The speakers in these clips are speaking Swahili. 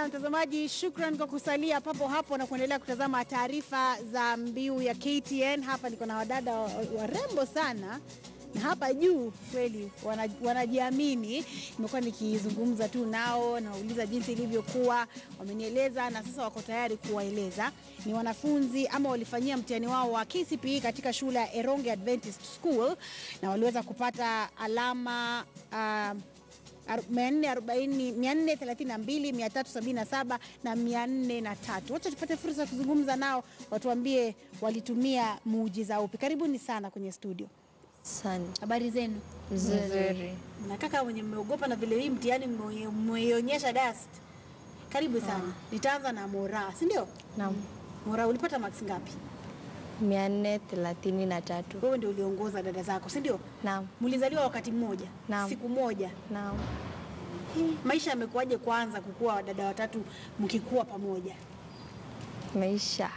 Na mtazamaji, shukran kwa kusalia papo hapo na kuendelea kutazama taarifa za mbiu ya KTN. Hapa niko na wadada wa- warembo sana na hapa juu kweli wana- wanajiamini. Nimekuwa nikizungumza tu nao, nauliza jinsi ilivyokuwa, wamenieleza na sasa wako tayari kuwaeleza. Ni wanafunzi ama walifanyia mtihani wao wa kcp katika shule ya Eronge Adventist School na waliweza kupata alama 440, 432, 377 na 403. Wacha tupate fursa ya kuzungumza nao, watuambie walitumia muujiza upi. Karibuni sana kwenye studio. Sana Habari zenu? nzuri. Na kaka wenye mmeogopa na vile hii mtihani mmeionyesha dust. Karibu sana. Nitaanza na Mora, si ndio? Naam, Mora, ulipata max ngapi? Mia nne thelathini na tatu. Wewe ndio uliongoza dada zako, si ndio? Naam, Mlizaliwa wakati mmoja, Naam. siku moja. naam. Hii, Maisha yamekuwaje kwanza kukuwa dada watatu mkikuwa pamoja? Maisha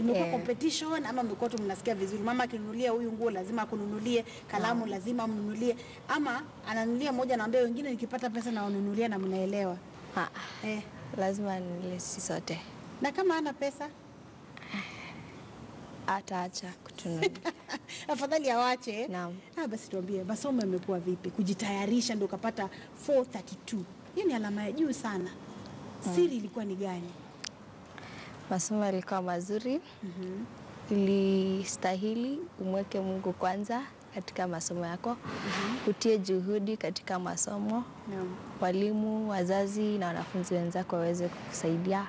Imekuwa yeah. competition ama mlikuwa tu mnasikia vizuri, mama akinunulia huyu nguo lazima akununulie, kalamu lazima amnunulie, ama ananunulia moja, anaambia wengine nikipata pesa na wanunulia na mnaelewa ah, eh. lazima anunulie sisi sote, Na kama ana pesa ataacha kutunulia. afadhali awache. Naam. Ah, basi tuambie masomo amekuwa vipi? Kujitayarisha ndio ukapata 432 hiyo ni alama ya juu sana. Siri ilikuwa ni gani? Masomo yalikuwa mazuri. Ilistahili umweke Mungu kwanza katika masomo yako, mm -hmm. utie juhudi katika masomo, Naam. walimu, wazazi na wanafunzi wenzako waweze kukusaidia,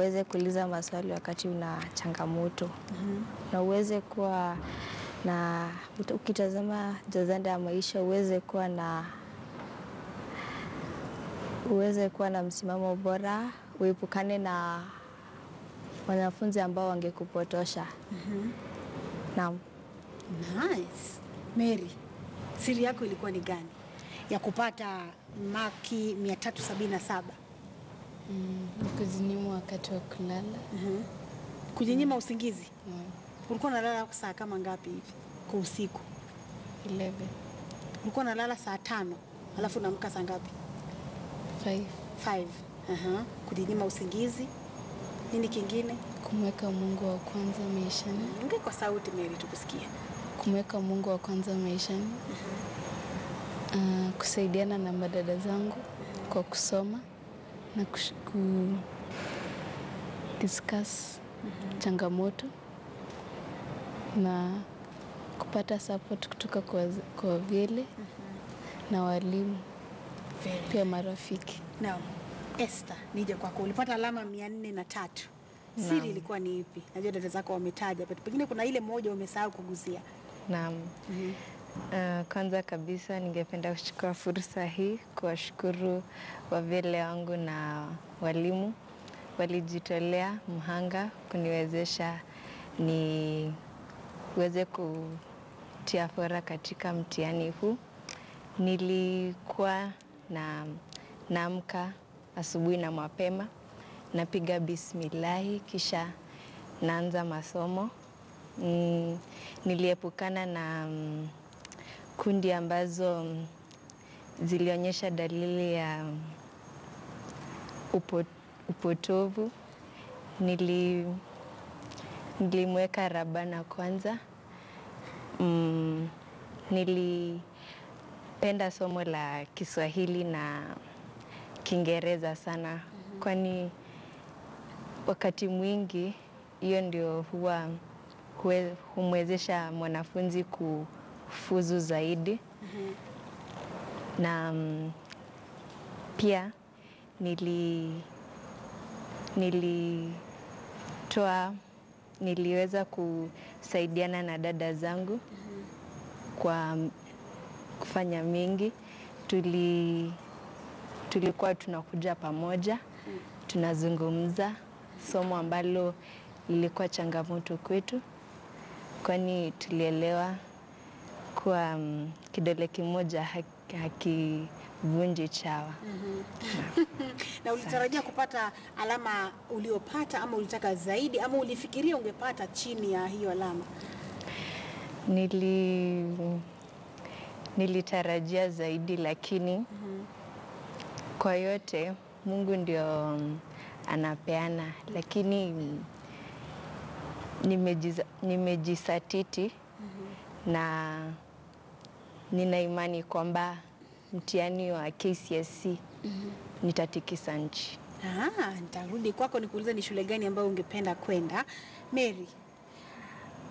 uweze kuuliza maswali wakati una changamoto mm -hmm. na uweze kuwa na ukitazama jazanda ya maisha uweze kuwa na uweze kuwa na msimamo bora, uepukane na wanafunzi ambao wangekupotosha. mm -hmm. Naam. Nice. Mary, siri yako ilikuwa ni gani ya kupata maki 377? Kuzinyima wakati wa kulala. Kujinyima usingizi. Mm. Ulikuwa unalala saa kama ngapi hivi kwa usiku? 11, Ulikuwa unalala saa tano alafu unaamka saa ngapi? 5, 5. Aha. Kujinyima usingizi. Nini kingine? kumweka Mungu wa kwanza maishani, Ongea kwa sauti Mary tukusikie. kumweka Mungu wa kwanza maishani, Uh -huh. Uh, kusaidiana na madada zangu kwa kusoma na kush- ku discuss changamoto na kupata support kutoka kwa, kwa vile mm -hmm. na walimu Very. pia marafiki. Naam. Esther, nije kwako. Ulipata alama mia nne na tatu. Siri ilikuwa ni ipi? Najua dada zako wametaja, but pengine kuna ile moja umesahau kugusia. Naam. Uh, kwanza kabisa ningependa kuchukua fursa hii kuwashukuru wavele wangu na walimu walijitolea mhanga kuniwezesha niweze kutia fora katika mtihani huu. Nilikuwa na naamka asubuhi na mapema, napiga bismillahi, kisha naanza masomo mm, niliepukana na mm, kundi ambazo mm, zilionyesha dalili ya upo, upotovu. Nili, nilimweka Rabana kwanza. Mm, nilipenda somo la Kiswahili na Kiingereza sana, kwani wakati mwingi hiyo ndio huwa humwezesha mwanafunzi kufuzu zaidi. Na um, pia nili nilitoa niliweza kusaidiana na dada zangu kwa mm, kufanya mingi. Tuli, tulikuwa tunakuja pamoja tunazungumza somo ambalo lilikuwa changamoto kwetu, kwani tulielewa kuwa um, kidole kimoja haki- hakivunji chawa. Na ulitarajia kupata alama uliopata ama ulitaka zaidi ama ulifikiria ungepata chini ya hiyo alama? Nili, nilitarajia zaidi, lakini kwa yote Mungu ndio mm, anapeana, lakini mm, nimejiza- nimejisatiti na nina imani kwamba mtihani wa KCSE mm -hmm. nitatikisa nchi. Ah, nitarudi kwako nikuulize ni shule gani ambayo ungependa kwenda. Mary,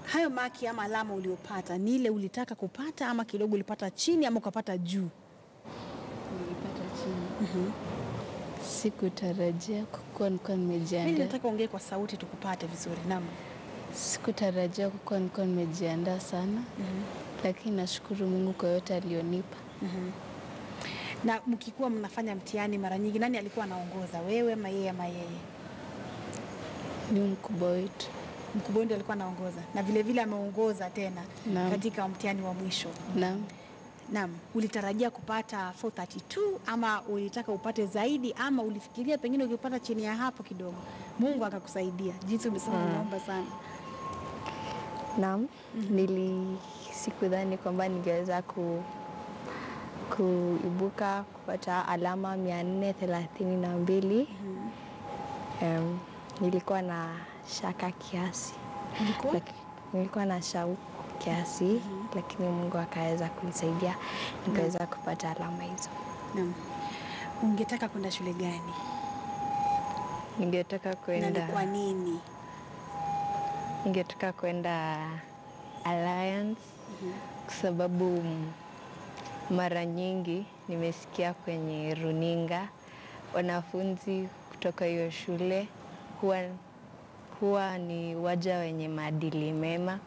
hayo maki ama alama uliopata ni ile ulitaka kupata ama kidogo ulipata chini ama ukapata juu? Nilipata chini. mm -hmm. Sikutarajia kwa nilikuwa nimejiandaa. Mimi nataka ongee kwa sauti tukupate vizuri. Naam. Sikutarajia kukuwa nikuwa nilikuwa nimejiandaa sana, mm -hmm. lakini nashukuru Mungu kwa yote aliyonipa mm -hmm. Na mkikuwa mnafanya mtihani mara nyingi nani alikuwa anaongoza, wewe ama yeye ama yeye? Ni mkubwa wetu. Mkubwa ndio alikuwa anaongoza na vilevile vile ameongoza tena Naam. katika mtihani wa mwisho. Naam, Naam, ulitarajia kupata 432 ama ulitaka upate zaidi ama ulifikiria pengine ukipata chini ya hapo kidogo Mungu akakusaidia jinsi umesema unaomba sana. Naam, nili sikudhani kwamba ningeweza ku, kuibuka kupata alama mia nne thelathini na mbili. Em, nilikuwa na shaka kiasi? Laki- nilikuwa na shauku kiasi, mm -hmm. lakini Mungu akaweza kunisaidia nikaweza kupata alama hizo. Naam. Ungetaka kwenda shule gani? Ningetaka kwenda. Na kwa nini? Ningetaka kwenda Alliance kwa sababu mara nyingi nimesikia kwenye runinga wanafunzi kutoka hiyo shule huwa, huwa ni waja wenye maadili mema,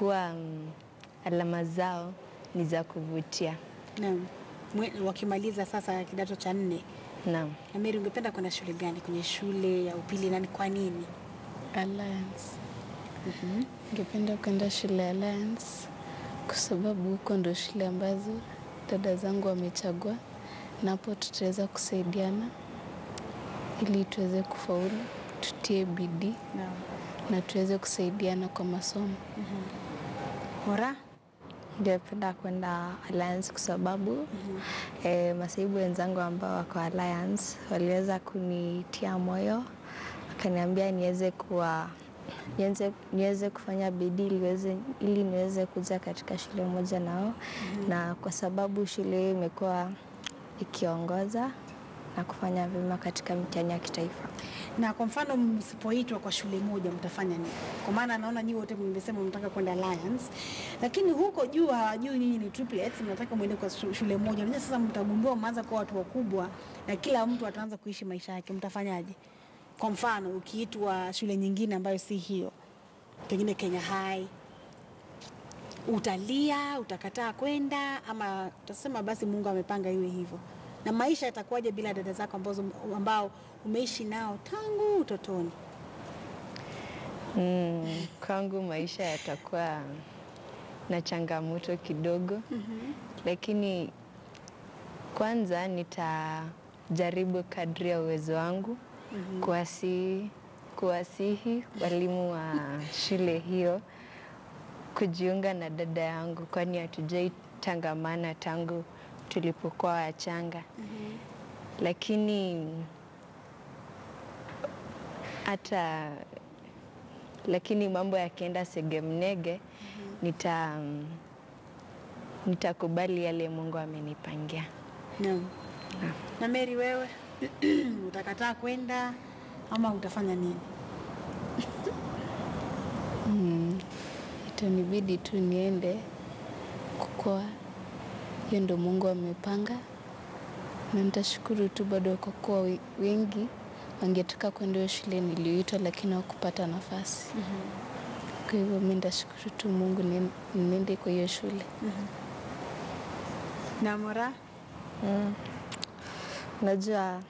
huwa um, alama zao ni za kuvutia. Naam. Wakimaliza sasa kidato cha nne. Naam. Na Mary ungependa kwenda shule gani? Kwenye shule ya upili na ni kwa nini? Alliance. Ningependa kwenda shule ya Alliance kwa sababu huko ndo shule ambazo dada zangu wamechagua, na hapo tutaweza kusaidiana ili tuweze kufaulu, tutie bidii na tuweze kusaidiana kwa masomo. Hora? Ningependa kwenda Alliance kwa sababu mm -hmm. eh, masaibu wenzangu ambao wako Alliance waliweza kunitia moyo, wakaniambia niweze kuwa niweze, niweze kufanya bidii ili niweze- ili niweze kuja katika shule moja nao mm -hmm. na kwa sababu shule hiyo imekuwa ikiongoza na kufanya vyema katika mitihani ya kitaifa. Na kwa mfano msipoitwa kwa shule moja mtafanya nini? Kwa maana naona nyinyi wote mmesema mnataka kwenda Alliance, lakini huko juu hawajui nyinyi ni triplets, mnataka mwende kwa shule moja. Unajua sasa mtagundua mwanza kwa watu wakubwa na kila mtu ataanza kuishi maisha yake, mtafanyaje? Kwa mfano ukiitwa shule nyingine ambayo si hiyo, pengine Kenya High, utalia, utakataa kwenda, ama utasema basi Mungu amepanga iwe hivyo? Na maisha yatakuwaje bila dada zako ambazo ambao umeishi nao tangu utotoni? Mm, kwangu maisha yatakuwa na changamoto kidogo mm -hmm. lakini kwanza nitajaribu kadri ya uwezo wangu kuwasihi, kuwasihi walimu wa shule hiyo kujiunga na dada yangu, kwani hatujai tangamana tangu tulipokuwa wachanga mm -hmm. lakini hata lakini mambo yakienda segemnege mm -hmm. nita nitakubali yale Mungu amenipangia. Naam. Na Mary, wewe utakataa kwenda ama utafanya nini? Mm, itanibidi tu niende kukoa, hiyo ndo Mungu amepanga, na nitashukuru tu bado kwa kuwa wengi wangetaka kwenda hiyo shule niliyoitwa, lakini hawakupata nafasi. mm -hmm. Kwa hivyo mi nitashukuru tu Mungu niende kwa hiyo shule. mm Na Mora? Mm. Unajua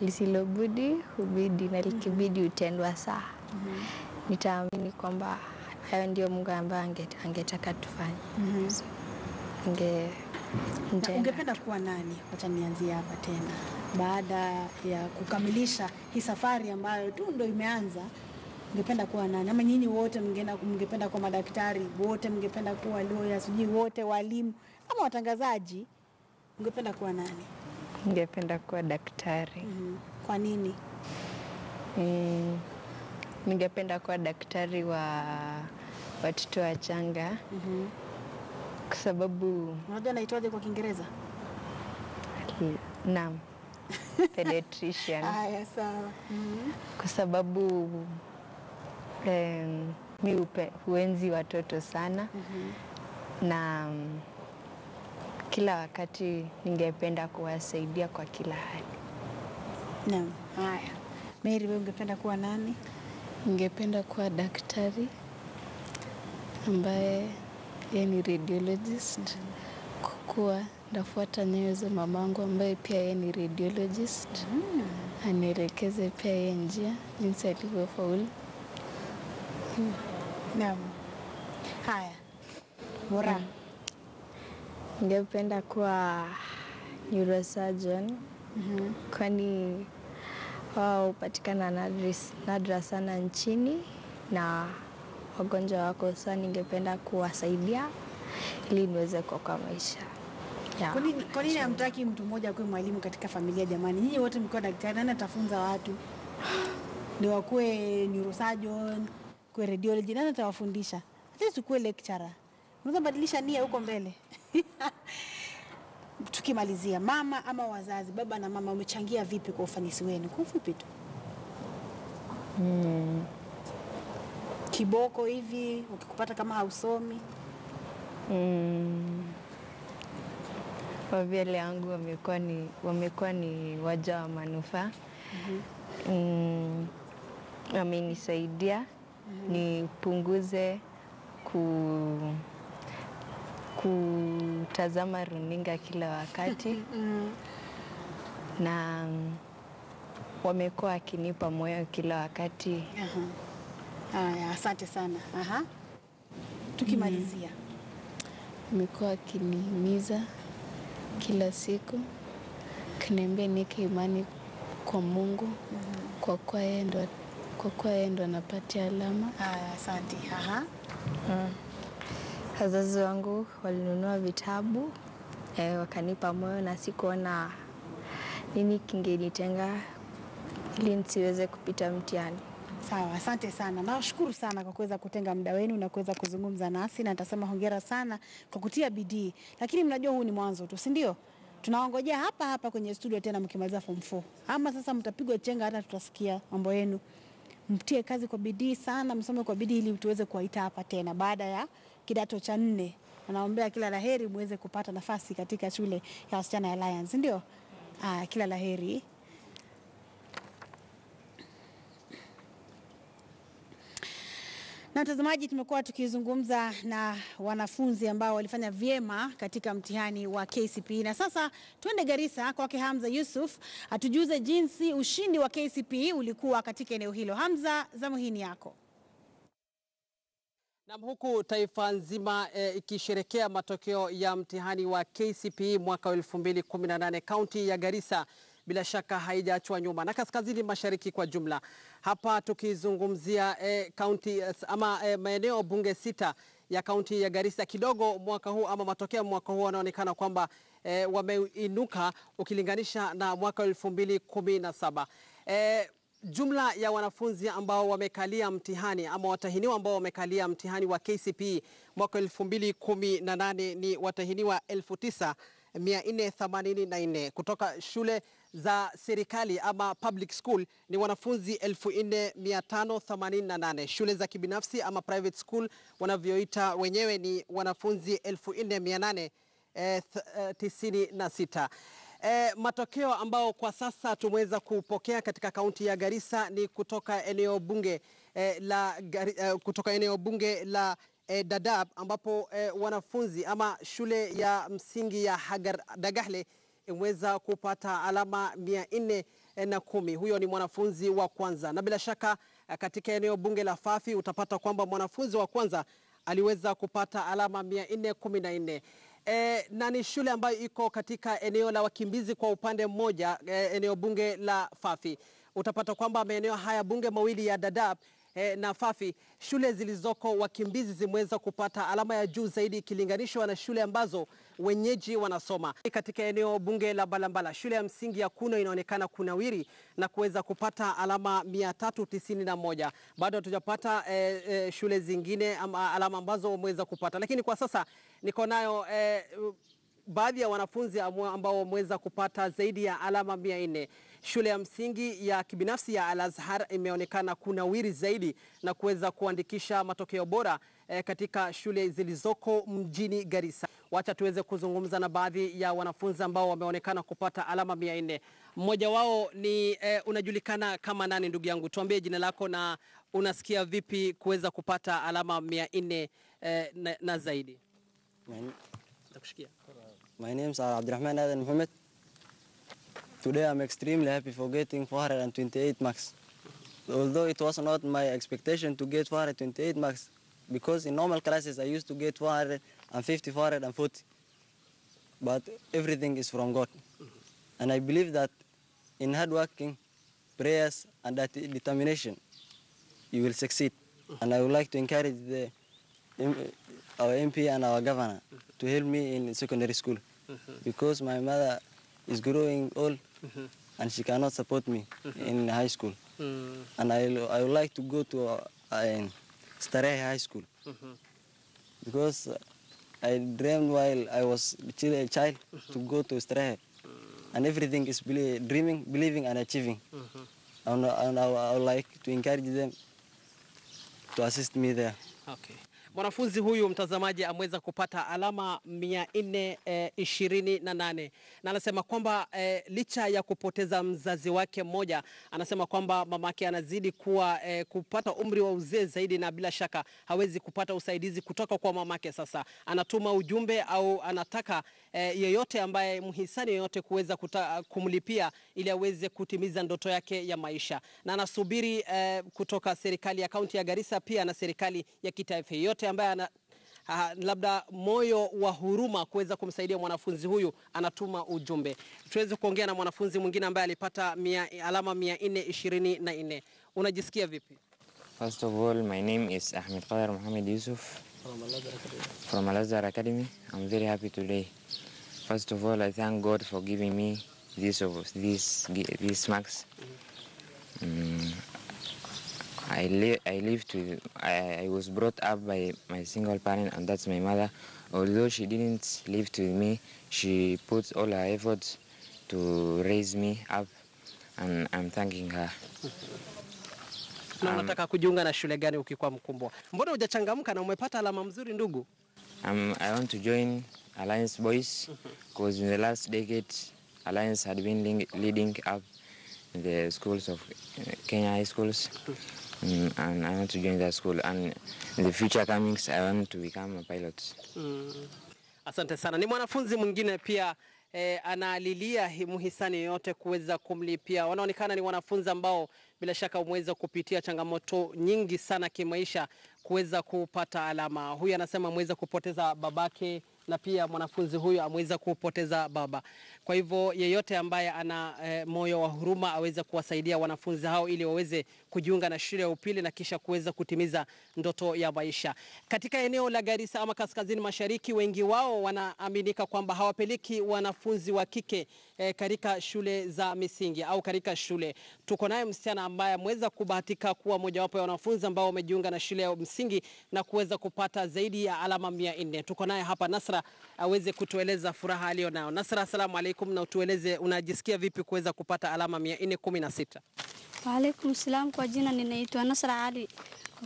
lisilobudi hubidi na likibidi hutendwa saa. Nitaamini kwamba hayo ndio Mungu ambaye ange- angetaka tufanye. So, ange Na nitaenda. ungependa kuwa nani? Wacha nianzie hapa tena. Baada ya kukamilisha hii safari ambayo tu ndo imeanza, ungependa kuwa nani? Ama nyinyi wote mngependa kuwa madaktari, wote mngependa kuwa lawyer, sijui wote walimu ama watangazaji, ungependa kuwa nani? Ningependa kuwa daktari. Mhm. Kwa nini? Mm, ningependa kuwa daktari wa watoto wachanga -hmm. kwa sababu Unajua naitwaje kwa Kiingereza? naam, pediatrician Haya, sawa. -hmm. kwa sababu eh, mi huenzi watoto sana na mm, kila wakati ningependa kuwasaidia kwa kila hali. Naam. Haya. Mary, wewe ungependa kuwa nani? Ningependa kuwa daktari ambaye yeye ni radiologist, kwa kuwa ndafuata nyayo za mamangu ambaye pia yeye ni radiologist, mm. anielekeze pia yeye njia jinsi alivyofaulu. Naam. Haya. Bora. Ningependa kuwa neurosurgeon kwani wao hupatikana nadra sana nchini na wagonjwa wako sa Ningependa kuwasaidia ili niweze kuokoa maisha Kwa nini amtaki hamtaki mtu mmoja akuwe mwalimu katika familia jamani? Nyinyi wote mkiwa daktari, nani atafunza watu? Ni wakuwe neurosurgeon, kuwe radiology, nani atawafundisha? Hata lecturer. Unaweza badilisha nia huko mbele. Tukimalizia, mama ama wazazi, baba na mama, umechangia vipi kwa ufanisi wenu? Kwa ufupi tu. Mm. Kiboko hivi ukikupata kama hausomi Mm. Kwa vile yangu wamekuwa ni, wamekuwa ni waja wa manufaa mm. -hmm. Wamenisaidia nipunguze ku, kutazama runinga kila wakati na mm, wamekuwa akinipa moyo kila wakati. Aha. Haya, asante sana. Aha. Tukimalizia. Amekuwa akinihimiza kila siku, kaniambia nike imani kwa Mungu kwa kuwa yeye ndo kwa kuwa yeye ndo anapatia alama. Haya, asante. Aha. Wazazi wangu walinunua vitabu eh, wakanipa moyo na sikuona nini kingenitenga ili nisiweze kupita mtihani. Sawa, asante sana. Nawashukuru sana kwa kuweza kutenga muda wenu na kuweza kuzungumza nasi, na nitasema hongera sana kwa kutia bidii, lakini mnajua huu ni mwanzo tu, si ndio? Tunawangojea hapa hapa kwenye studio tena mkimaliza form 4. Ama sasa mtapigwa chenga, hata tutasikia mambo yenu. Mtie kazi kwa bidii sana, msome kwa bidii ili tuweze kuwaita hapa tena baada ya kidato cha nne. Anaombea kila la heri muweze kupata nafasi katika shule ya wasichana ya Alliance, ndio? Ah, kila la heri. Na mtazamaji, tumekuwa tukizungumza na wanafunzi ambao walifanya vyema katika mtihani wa KCPE, na sasa tuende Garissa kwake Hamza Yusuf atujuze jinsi ushindi wa KCPE ulikuwa katika eneo hilo. Hamza, zamu hii ni yako. Nam, huku taifa nzima e, ikisherekea matokeo ya mtihani wa KCPE mwaka wa 2018 kaunti ya Garissa bila shaka haijaachwa nyuma na kaskazini mashariki kwa jumla. Hapa tukizungumzia e, kaunti eh, ama e, maeneo bunge sita ya kaunti ya Garissa, kidogo mwaka huu ama matokeo mwaka huu wanaonekana kwamba e, wameinuka ukilinganisha na mwaka wa 2017 eh, Jumla ya wanafunzi ambao wamekalia mtihani ama watahiniwa ambao wamekalia mtihani wa KCPE mwaka 2018 ni watahiniwa 9484 kutoka shule za serikali ama public school ni wanafunzi 4588. Shule za kibinafsi ama private school wanavyoita wenyewe ni wanafunzi 4896. E, matokeo ambao kwa sasa tumeweza kupokea katika kaunti ya Garissa ni kutoka eneo bunge e, la e, kutoka eneo bunge la e, Dadaab ambapo e, wanafunzi ama shule ya msingi ya Hagar Dagahle imeweza kupata alama mia nne na kumi. Huyo ni mwanafunzi wa kwanza, na bila shaka katika eneo bunge la Fafi utapata kwamba mwanafunzi wa kwanza aliweza kupata alama mia nne kumi na nne. E, na ni shule ambayo iko katika eneo la wakimbizi kwa upande mmoja, e, eneo bunge la Fafi. Utapata kwamba maeneo haya bunge mawili ya Dadaab e, na Fafi, shule zilizoko wakimbizi zimeweza kupata alama ya juu zaidi ikilinganishwa na shule ambazo wenyeji wanasoma. Katika eneo bunge la Balambala, shule ya msingi ya Kuno inaonekana kunawiri na kuweza kupata alama 391. Bado hatujapata eh, eh, shule zingine ama alama ambazo wameweza kupata, lakini kwa sasa niko nayo eh, baadhi ya wanafunzi ambao wameweza kupata zaidi ya alama mia nne. Shule ya msingi ya kibinafsi ya Al Azhar imeonekana kunawiri zaidi na kuweza kuandikisha matokeo bora e, katika shule zilizoko mjini Garissa. Wacha tuweze kuzungumza na baadhi ya wanafunzi ambao wameonekana kupata alama mia nne. Mmoja wao ni e, unajulikana kama nani ndugu yangu? Tuambie jina lako na unasikia vipi kuweza kupata alama mia nne e, na, na zaidi. Nakushikia. my name is Abdurrahman Adan Muhammad. Today I'm extremely happy for getting 428 marks. Although it was not my expectation to get 428 marks, because in normal classes I used to get 450, 440. But everything is from God. And I believe that in hard working, prayers, and that determination, you will succeed. And I would like to encourage the, our MP and our governor to help me in secondary school because my mother is growing old mm-hmm. and she cannot support me mm-hmm. in high school. Mm. And I, I would like to go to uh, uh, Starehe High School mm-hmm. because uh, I dreamed while I was a chil- a child to go to Starehe. Mm. And everything is belie- dreaming, believing, and achieving. And, uh, and I, I would like to encourage them to assist me there. Okay. Mwanafunzi huyu mtazamaji ameweza kupata alama mia nne eh, ishirini na nane. Na anasema kwamba eh, licha ya kupoteza mzazi wake mmoja, anasema kwamba mamake anazidi kuwa eh, kupata umri wa uzee zaidi, na bila shaka hawezi kupata usaidizi kutoka kwa mamake. Sasa anatuma ujumbe au anataka eh, yeyote ambaye mhisani yeyote kuweza kumlipia ili aweze kutimiza ndoto yake ya maisha, na anasubiri eh, kutoka serikali ya kaunti ya Garissa pia na serikali ya kitaifa yeyote ambaye ana Uh, labda moyo wa huruma kuweza kumsaidia mwanafunzi huyu, anatuma ujumbe. Tuweze kuongea na mwanafunzi mwingine ambaye alipata mia, alama mia nne ishirini na nne. Unajisikia vipi? First of all, my name is Ahmed Qadar Muhammad Yusuf from Al Azhar Academy. I'm very happy today. First of all, I thank God for giving me this of this gi- marks. Mm, I li- I lived with I, I was brought up by my single parent, and that's my mother. Although she didn't live with me, she put all her efforts to raise me up, and I'm thanking her. Na unataka kujiunga na shule gani ukikuwa mkubwa? Mbona hujachangamka na umepata alama mzuri ndugu? Um, I want to join Alliance Boys because in the last decade, Alliance had been leading up the schools of uh, Kenya high schools, And I want to join that school. And in the future comings, I want to become a pilot. Mm. Asante sana. Ni mwanafunzi mwingine pia eh, muhisani mhisani yoyote kuweza kumlipia. Wanaonekana ni wanafunzi ambao bila shaka wameweza kupitia changamoto nyingi sana kimaisha kuweza kupata alama. Huyu anasema ameweza kupoteza babake na pia mwanafunzi huyu ameweza kupoteza baba. Kwa hivyo yeyote ambaye ana e, moyo wa huruma aweze kuwasaidia wanafunzi hao ili waweze kujiunga na shule ya upili na kisha kuweza kutimiza ndoto ya maisha. Katika eneo la Garissa ama kaskazini mashariki, wengi wao wanaaminika kwamba hawapeleki wanafunzi wa kike e, katika shule za misingi au katika shule. Tuko naye msichana ambaye ameweza kubahatika kuwa mojawapo ya wanafunzi ambao wamejiunga na shule ya msingi na kuweza kupata zaidi ya alama mia nne. Tuko naye hapa Nasra aweze kutueleza furaha aliyonayo. Nasra, asalamu alaikum, na utueleze unajisikia vipi kuweza kupata alama mia nne kumi na sita? Waalaikum salam. Kwa jina ninaitwa Nasra Ali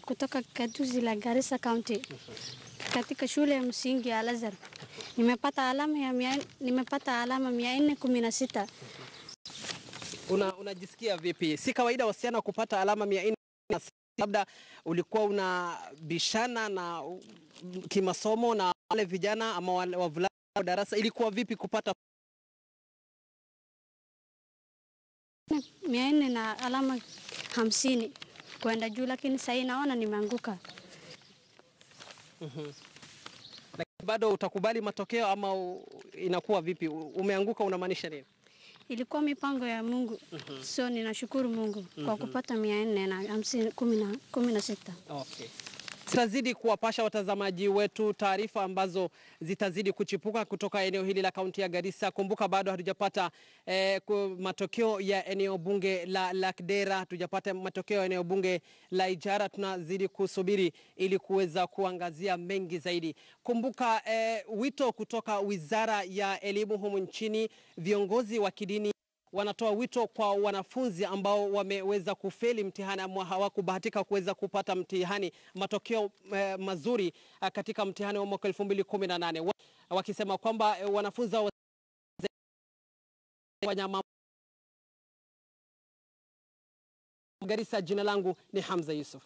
kutoka Katuzi la Garissa County katika shule ya msingi ya Al Azhar. Nimepata alama ya mia, nimepata alama mia nne kumi na sita. Una, unajisikia vipi? Si kawaida wasichana kupata alama mia nne labda ulikuwa unabishana na kimasomo na wale vijana ama wale wavulana wa darasa, ilikuwa vipi kupata mia nne na alama hamsini kwenda juu, lakini sahii naona nimeanguka. Lakini bado utakubali matokeo ama inakuwa vipi? Umeanguka unamaanisha nini? ilikuwa mipango ya Mungu. So ninashukuru Mungu kwa kupata mia nne na hamsini kumi na sita. Okay. Tutazidi kuwapasha watazamaji wetu taarifa ambazo zitazidi kuchipuka kutoka eneo hili la kaunti ya Garissa. Kumbuka bado hatujapata eh, matokeo ya eneo bunge la Lakdera, hatujapata matokeo ya eneo bunge la Ijara. Tunazidi kusubiri ili kuweza kuangazia mengi zaidi. Kumbuka eh, wito kutoka wizara ya elimu humu nchini, viongozi wa kidini wanatoa wito kwa wanafunzi ambao wameweza kufeli mtihani ama hawakubahatika kuweza kupata mtihani matokeo eh, mazuri eh, katika mtihani wa mwaka 2018 nane wakisema kwamba eh, wanafunzi hao wanyama Garissa. Jina langu ni Hamza Yusuf.